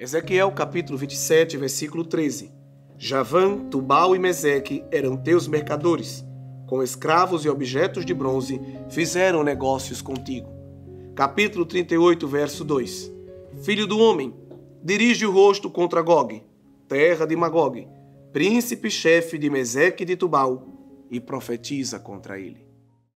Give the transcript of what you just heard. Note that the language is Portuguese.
Ezequiel capítulo 27, versículo 13. Javã, Tubal e Meseque eram teus mercadores. Com escravos e objetos de bronze fizeram negócios contigo. Capítulo 38, verso 2. Filho do homem, dirige o rosto contra Gog, terra de Magog, príncipe-chefe de Meseque e de Tubal, e profetiza contra ele.